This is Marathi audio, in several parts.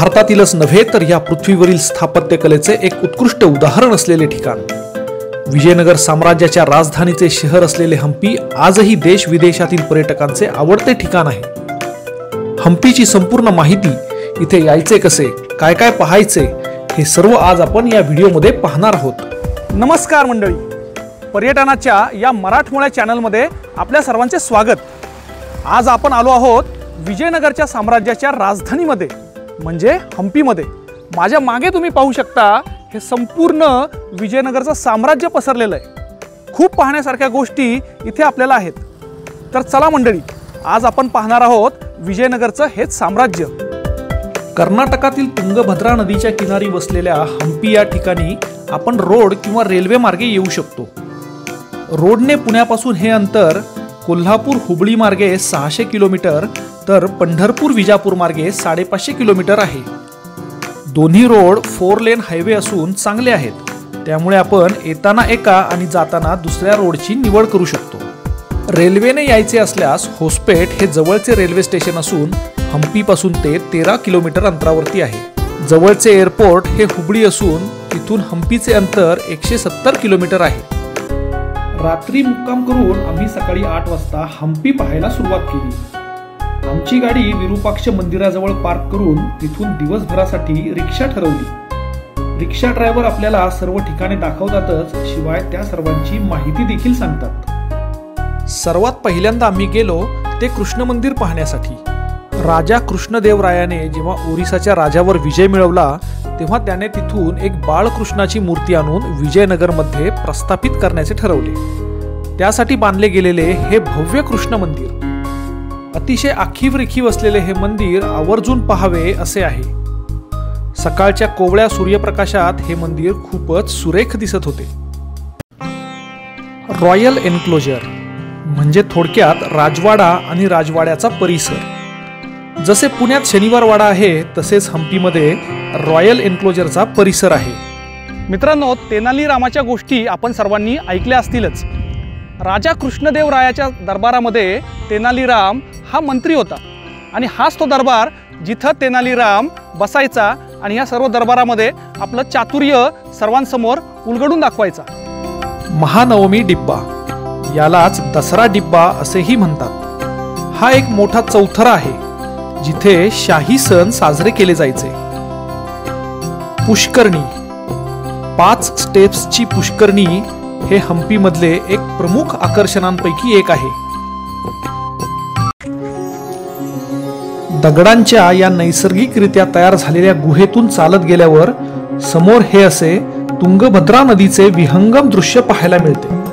भारतातीलच नव्हे तर या पृथ्वीवरील स्थापत्यकलेचे एक उत्कृष्ट उदाहरण असलेले ठिकाण. विजयनगर साम्राज्याच्या राजधानीचे शहर असलेले हम्पी आजही देश विदेशातील पर्यटकांचे आवडते ठिकाण आहे. हम्पीची संपूर्ण माहिती इथे यायचे कसे काय काय पाहायचे हे सर्व आज आपण या व्हिडिओमध्ये पाहणार आहोत. नमस्कार मंडळी. पर्यटनाच्या या मराठमोळ्या चॅनलमध्ये आपल्या सर्वांचे स्वागत. आज आपण आलो आहोत विजयनगरच्या साम्राज्याच्या राजधानीमध्ये. म्हणजे हम्पीमध्ये माझ्या मागे तुम्ही पाहू शकता हे संपूर्ण विजयनगरचं साम्राज्य पसरलेलं आहे. खूप पाहण्यासारख्या गोष्टी इथे आपल्याला आहेत. तर चला मंडळी आज आपण पाहणार आहोत विजयनगरचं हेच साम्राज्य. कर्नाटकातील तुंगभद्रा नदीच्या किनारी वसलेल्या हम्पी या ठिकाणी आपण रोड किंवा रेल्वे मार्गे येऊ शकतो. रोडने पुण्यापासून हे अंतर कोल्हापूर हुबळी मार्गे सहाशे किलोमीटर तर पंढरपूर विजापूर मार्गे साडेपाचशे किलोमीटर आहे. दोन्ही रोड फोर लेन हायवे असून चांगले आहेत. त्यामुळे आपण येताना एका आणि जाताना दुसऱ्या रोडची निवड करू शकतो. रेल्वेने यायचे असल्यास होसपेट हे जवळचे रेल्वे स्टेशन असून हम्पीपासून ते तेरा किलोमीटर अंतरावरती आहे. जवळचे एअरपोर्ट हे हुबळी असून तिथून हम्पीचे अंतर एकशे सत्तर किलोमीटर आहे. रात्री मुक्काम करून आम्ही सकाळी आठ वाजता हम्पी पाहायला सुरुवात केली. आमची गाडी विरूपाक्ष मंदिराजवळ पार्क करून तिथून दिवसभरासाठी रिक्षा ठरवली. रिक्षा ड्रायव्हर आपल्याला सर्व ठिकाणे दाखवतातच शिवाय त्या सर्वांची माहिती देखील सांगतात. सर्वात पहिल्यांदा आम्ही गेलो ते कृष्ण मंदिर पाहण्यासाठी. राजा कृष्णदेवरायाने जेव्हा ओरिसाच्या राजावर विजय मिळवला तेव्हा त्याने तिथून एक बाळकृष्णाची मूर्ती आणून विजयनगरमध्ये प्रस्थापित करण्याचे ठरवले. त्यासाठी बांधले गेलेले हे भव्य कृष्ण मंदिर. अतिशय आखीव रेखीव असलेले हे मंदिर आवर्जून पहावे असे आहे. सकाळच्या कोवळ्या सूर्यप्रकाशात हे मंदिर खूपच सुरेख दिसत होते. रॉयल एन्क्लोजर म्हणजे थोडक्यात राजवाडा आणि राजवाड्याचा परिसर. जसे पुण्यात शनिवार वाडा आहे तसेच हम्पीमध्ये रॉयल एन्क्लोजरचा परिसर आहे. मित्रांनो तेनाली रामाच्या गोष्टी आपण सर्वांनी ऐकल्या असतीलच. राजा कृष्णदेवरायाच्या दरबारामध्ये तेनालीराम हा मंत्री होता. आणि हाच तो दरबार जिथं तेनालीराम बसायचा आणि या सर्व दरबारामध्ये आपलं चातुर्य सर्वांसमोर उलगडून दाखवायचा. महानवमी डिब्बा. यालाच दसरा डिब्बा असेही म्हणतात. हा एक मोठा चौथरा आहे. जिथे शाही सण साजरे केले जायचे. पुष्करणी. पाच स्टेप्सची पुष्करणी हे हम्पीमधले एक प्रमुख आकर्षणांपैकी एक आहे. दगडांच्या या नैसर्गिकरित्या तयार झालेल्या गुहेतून चालत गेल्यावर समोर हे असे तुंगभद्रा नदीचे विहंगम दृश्य पाहायला मिळते.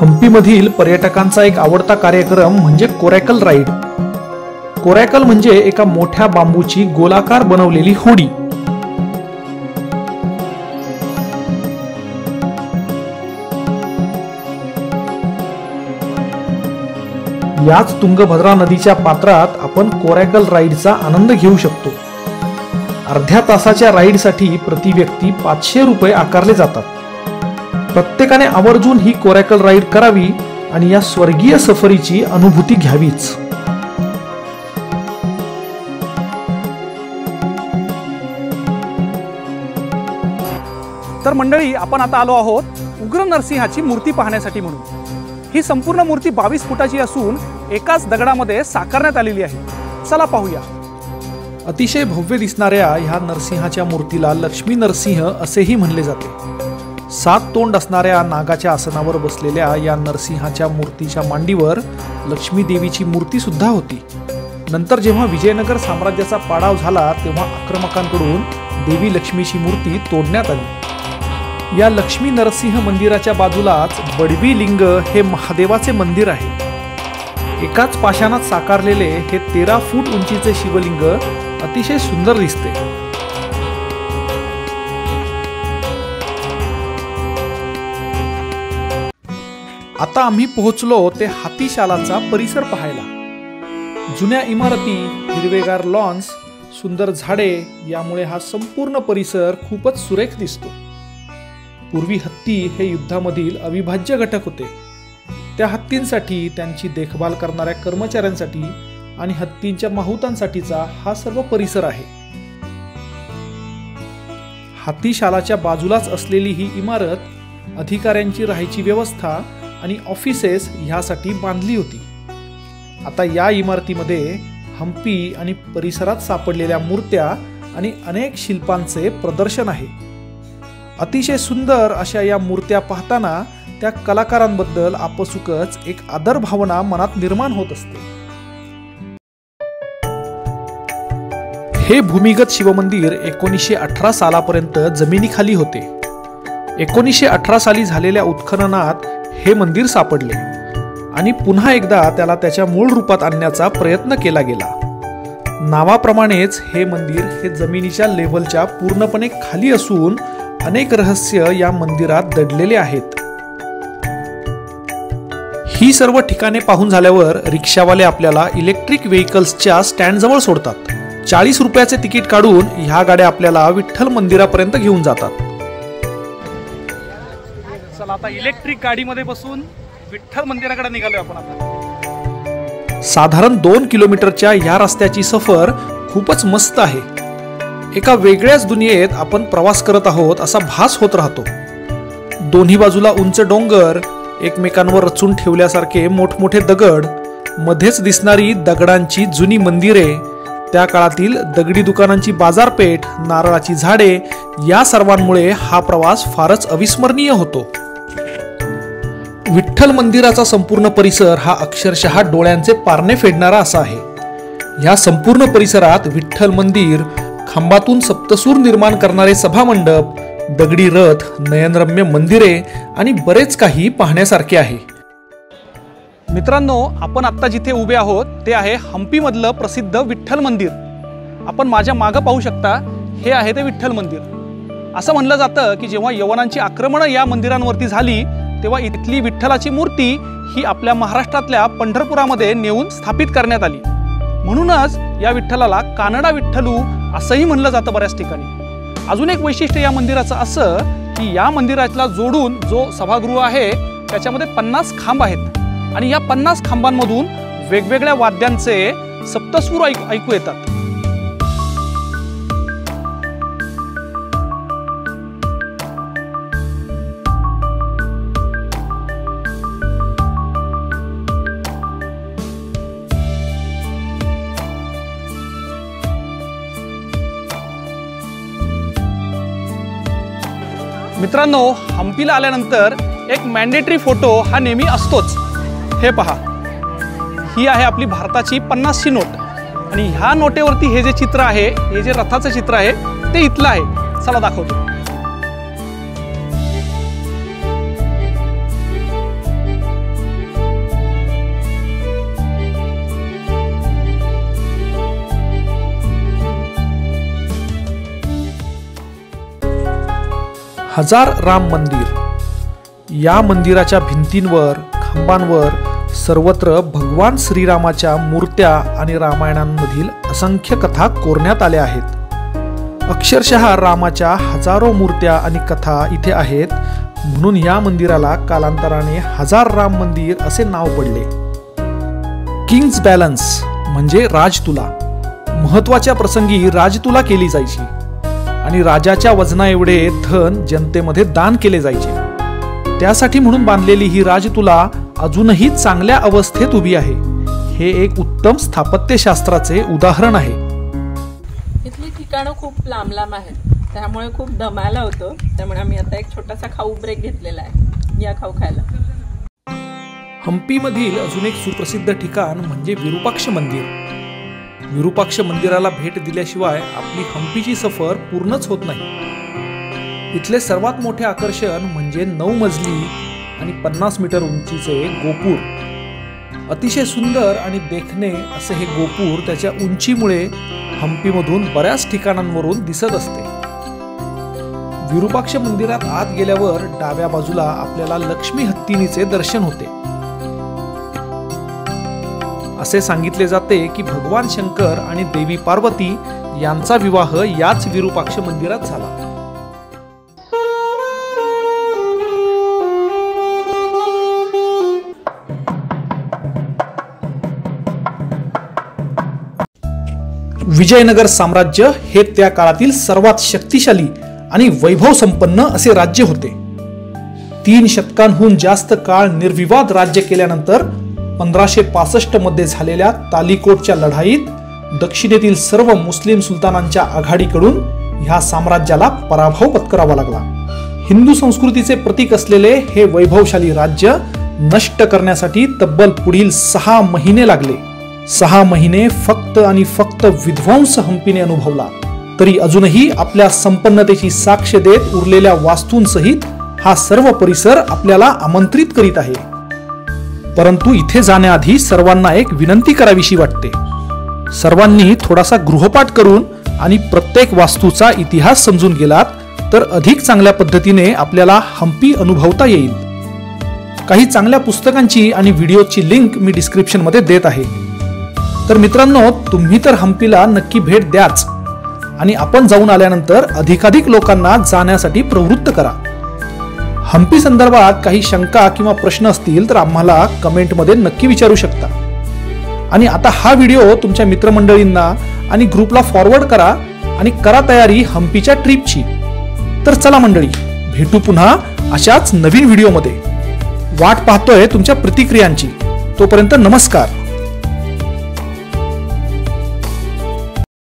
हम्पीमधील पर्यटकांचा एक आवडता कार्यक्रम म्हणजे कोरॅकल राईड. कोरॅकल म्हणजे एका मोठ्या बांबूची गोलाकार बनवलेली होडी. याच तुंगभद्रा नदीच्या पात्रात आपण कोरॅकल राईडचा आनंद घेऊ शकतो. अर्ध्या तासाच्या राईडसाठी प्रति व्यक्ती पाचशे रुपये आकारले जातात. प्रत्येकाने आवर्जून ही कोरॅकल राईड करावी आणि या स्वर्गीय सफरीची अनुभूती घ्यावीच. तर मंडळी आपण आता आलो आहोत उग्र नरसिंहाची मूर्ती पाहण्यासाठी म्हणून. ही संपूर्ण मूर्ती बावीस फुटाची असून एकाच दगडामध्ये साकारण्यात आलेली आहे. चला पाहूया. अतिशय भव्य दिसणाऱ्या ह्या नरसिंहाच्या मूर्तीला लक्ष्मी नरसिंह असेही म्हणले जाते. सात तोंड असणाऱ्या नागाच्या आसनावर बसलेल्या या नरसिंहाच्या मूर्तीच्या मांडीवर लक्ष्मी देवीची मूर्ती सुद्धा होती. नंतर जेव्हा विजयनगर साम्राज्याचा पाडाव झाला तेव्हा आक्रमकांकडून देवी लक्ष्मीची मूर्ती तोडण्यात आली. या लक्ष्मी नरसिंह मंदिराच्या बाजूलाच बडवी लिंग हे महादेवाचे मंदिर आहे. एकाच पाषाणात साकारलेले हे तेरा फूट उंचीचे शिवलिंग अतिशय सुंदर दिसते. आता आम्ही पोहोचलो ते हातीशालाचा परिसर पाहायला. जुन्या इमारती हिरवेगार लॉन्स सुंदर झाडे यामुळे हा संपूर्ण परिसर खूपच सुरेख दिसतो. पूर्वी हत्ती हे युद्धामधील अविभाज्य घटक होते. त्या हत्तींसाठी त्यांची देखभाल करणाऱ्या कर्मचाऱ्यांसाठी आणि हत्तींच्या माहुतांसाठीचा हा सर्व परिसर आहे. हातीशालाच्या बाजूलाच असलेली ही इमारत अधिकाऱ्यांची राहायची व्यवस्था आणि ऑफिसेस ह्यासाठी बांधली होती. आता या इमारतीमध्ये हम्पी आणि परिसरात सापडलेल्या मूर्त्या आणि अनेक शिल्पांचे प्रदर्शन आहे. अतिशय सुंदर अशा या मूर्त्या पाहताना त्या कलाकारांबद्दल आपसुकच एक आदर भावना मनात निर्माण होत असते. हे भूमिगत शिवमंदिर एकोणीसशे अठरा सालापर्यंत जमिनीखाली होते. एकोणीसशे अठरा साली झालेल्या उत्खननात हे मंदिर सापडले. आणि पुन्हा एकदा त्याला त्याच्या मूळ रूपात आणण्याचा प्रयत्न केला गेला. नावाप्रमाणेच हे मंदिर हे जमिनीच्या लेवलच्या पूर्णपणे खाली असून अनेक रहस्य या मंदिरात दडलेले आहेत. ही सर्व ठिकाणे पाहून झाल्यावर रिक्षावाले आपल्याला इलेक्ट्रिक व्हेकल्सच्या स्टँडजवळ सोडतात. चाळीस रुपयाचे तिकीट काढून ह्या गाड्या आपल्याला विठ्ठल मंदिरापर्यंत घेऊन जातात. चला आता इलेक्ट्रिक गाडीमध्ये बसून विठ्ठल मंदिराकडे निघालोय आपण आता. साधारण दोन किलोमीटरच्या या रस्त्याची सफर खूपच मस्त आहे. एका वेगळ्याच दुनियेत आपण प्रवास करत आहोत असा भास होत राहतो. दोन्ही बाजूला उंच डोंगर एकमेकांवर रचून ठेवल्यासारखे मोठमोठे दगड मध्येच दिसणारी दगडांची जुनी मंदिरे त्या काळातील दगडी दुकानांची बाजारपेठ नारळाची झाडे या सर्वांमुळे हा प्रवास फारच अविस्मरणीय होतो. विठ्ठल मंदिराचा संपूर्ण परिसर हा अक्षरशः डोळ्यांचे पारणे फेडणारा असा आहे. या संपूर्ण परिसरात विठ्ठल मंदिर खांबातून सप्तसूर निर्माण करणारे सभामंडप दगडी रथ नयनरम्य मंदिरे आणि बरेच काही पाहण्यासारखे आहे. मित्रांनो आपण आत्ता जिथे उभे आहोत ते आहे हम्पीमधलं प्रसिद्ध विठ्ठल मंदिर. आपण माझ्या मागं पाहू शकता हे आहे ते विठ्ठल मंदिर. असं म्हणलं जातं की जेव्हा यवनांची आक्रमणं या मंदिरांवरती झाली तेव्हा इथली विठ्ठलाची मूर्ती ही आपल्या महाराष्ट्रातल्या पंढरपुरामध्ये नेऊन स्थापित करण्यात आली. म्हणूनच या विठ्ठलाला कानडा विठ्ठलू असंही म्हणलं जातं बऱ्याच ठिकाणी. अजून एक वैशिष्ट्य या मंदिराचं असं की या मंदिराला जोडून जो सभागृह आहे त्याच्यामध्ये पन्नास खांब आहेत. आणि या पन्नास खांबांमधून वेगवेगळ्या वाद्यांचे सप्तस्वर ऐकू ऐकू येतात. मित्रांनो हम्पीला आल्यानंतर एक मॅन्डेटरी फोटो हा नेहमी असतोच. हे पहा. ही आहे आपली भारताची पन्नासची नोट. आणि ह्या नोटेवरती हे जे चित्र आहे हे जे रथाचं चित्र आहे ते इथलं आहे. चला दाखवतो. हजार राम मंदिर. या मंदिराच्या भिंतींवर खांबांवर सर्वत्र भगवान श्रीरामाच्या मूर्त्या आणि रामायणांमधील असंख्य कथा कोरण्यात आल्या आहेत. अक्षरशः रामाच्या हजारो मूर्त्या आणि कथा इथे आहेत म्हणून या मंदिराला कालांतराने हजार राम मंदिर असे नाव पडले. किंग्स बॅलन्स म्हणजे राजतुला. महत्त्वाच्या प्रसंगी राजतुला केली जायची. आणि राजाच्या वजना एवढे धन जनतेमध्ये दान केले जायचे. त्यासाठी म्हणून बांधलेली ही राजतुला अजूनही चांगल्या अवस्थेत उभी आहे. हे एक उत्तम स्थापत्यशास्त्राचे उदाहरण आहे. इथली ठिकाणं खूप लांब लांब आहेत. त्यामुळे खूप दमायला होतं. त्यामुळे आम्ही आता एक छोटासा खाऊ ब्रेक घेतलेला आहे. या खाऊ खायला. हम्पीमधील अजून एक सुप्रसिद्ध ठिकाण म्हणजे विरुपाक्ष मंदिर. विरूपाक्ष मंदिराला भेट दिल्याशिवाय आपली हंपीची सफर पूर्णच होत नाही. इथले सर्वात मोठे आकर्षण म्हणजे नऊ मजली आणि पन्नास मीटर उंचीचे गोपूर. अतिशय सुंदर आणि देखणे असे हे गोपूर त्याच्या उंचीमुळे हम्पीमधून बऱ्याच ठिकाणांवरून दिसत असते. विरूपाक्ष मंदिरात आत गेल्यावर डाव्या बाजूला आपल्याला लक्ष्मी हत्तीनीचे दर्शन होते. असे सांगितले जाते की भगवान शंकर आणि देवी पार्वती यांचा विवाह याच विरूपाक्ष मंदिरात झाला. विजयनगर साम्राज्य हे त्या काळातील सर्वात शक्तिशाली आणि वैभव संपन्न असे राज्य होते. तीन शतकांहून जास्त काळ निर्विवाद राज्य केल्यानंतर पंधराशे पासष्टमध्ये झालेल्या तालिकोटच्या लढाईत दक्षिणेतील सर्व मुस्लिम सुलतानांच्या आघाडीकडून ह्या साम्राज्याला पराभव पत्करावा लागला. हिंदू संस्कृतीचे प्रतीक असलेले हे वैभवशाली राज्य नष्ट करण्यासाठी तब्बल पुढील सहा महिने लागले. सहा महिने फक्त आणि फक्त विध्वंस हंपीने अनुभवला. तरी अजूनही आपल्या संपन्नतेची साक्ष देत उरलेल्या वास्तूंसहित हा सर्व परिसर आपल्याला आमंत्रित करीत आहे. परंतु इथे जाण्याआधी सर्वांना एक विनंती करावीशी वाटते. सर्वांनी थोडासा गृहपाठ करून आणि प्रत्येक वास्तूचा इतिहास समजून गेलात तर अधिक चांगल्या पद्धतीने आपल्याला हम्पी अनुभवता येईल. काही चांगल्या पुस्तकांची आणि व्हिडिओची लिंक मी डिस्क्रिप्शनमध्ये देत आहे. तर मित्रांनो तुम्ही तर हम्पीला नक्की भेट द्याच आणि आपण जाऊन आल्यानंतर अधिकाधिक लोकांना जाण्यासाठी प्रवृत्त करा. हम्पी संदर्भात काही शंका किंवा प्रश्न असतील तर आम्हाला कमेंटमध्ये नक्की विचारू शकता. आणि आता हा व्हिडिओ तुमच्या मित्रमंडळींना आणि ग्रुपला फॉरवर्ड करा आणि करा तयारी हम्पीच्या ट्रिपची. तर चला मंडळी भेटू पुन्हा अशाच नवीन व्हिडिओमध्ये. वाट पाहतोय तुमच्या प्रतिक्रियांची. तोपर्यंत नमस्कार.